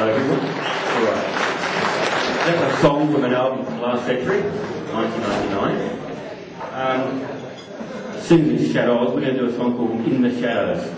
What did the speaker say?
All right. That's a song from an album from last century, 1999. Um, Sing in Shadows, we're going to do a song called In the Shadows.